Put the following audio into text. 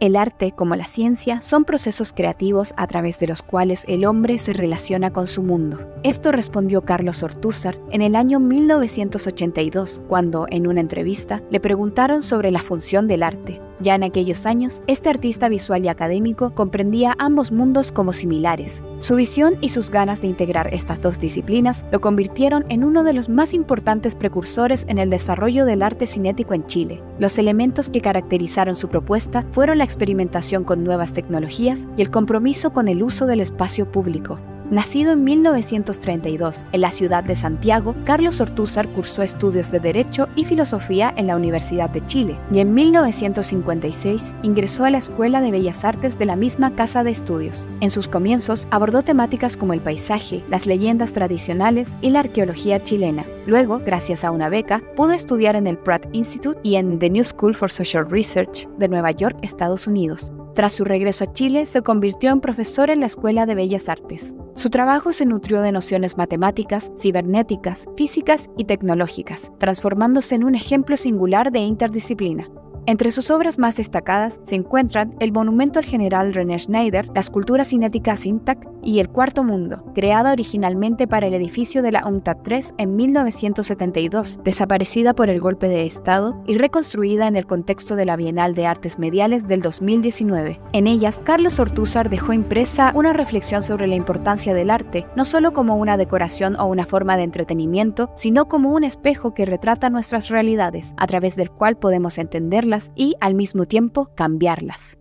El arte, como la ciencia, son procesos creativos a través de los cuales el hombre se relaciona con su mundo. Esto respondió Carlos Ortúzar en el año 1982, cuando, en una entrevista, le preguntaron sobre la función del arte. Ya en aquellos años, este artista visual y académico comprendía ambos mundos como similares. Su visión y sus ganas de integrar estas dos disciplinas lo convirtieron en uno de los más importantes precursores en el desarrollo del arte cinético en Chile. Los elementos que caracterizaron su propuesta fueron la experimentación con nuevas tecnologías y el compromiso con el uso del espacio público. Nacido en 1932 en la ciudad de Santiago, Carlos Ortúzar cursó estudios de Derecho y Filosofía en la Universidad de Chile y en 1956 ingresó a la Escuela de Bellas Artes de la misma casa de estudios. En sus comienzos abordó temáticas como el paisaje, las leyendas tradicionales y la arqueología chilena. Luego, gracias a una beca, pudo estudiar en el Pratt Institute y en The New School for Social Research de Nueva York, Estados Unidos. Tras su regreso a Chile, se convirtió en profesor en la Escuela de Bellas Artes. Su trabajo se nutrió de nociones matemáticas, cibernéticas, físicas y tecnológicas, transformándose en un ejemplo singular de interdisciplina. Entre sus obras más destacadas se encuentran el monumento al general René Schneider, la escultura cinética Sintac y El Cuarto Mundo, creada originalmente para el edificio de la UNCTAD 3 en 1972, desaparecida por el golpe de Estado y reconstruida en el contexto de la Bienal de Artes Mediales del 2019. En ellas, Carlos Ortúzar dejó impresa una reflexión sobre la importancia del arte, no solo como una decoración o una forma de entretenimiento, sino como un espejo que retrata nuestras realidades, a través del cual podemos entenderlas y al mismo tiempo cambiarlas.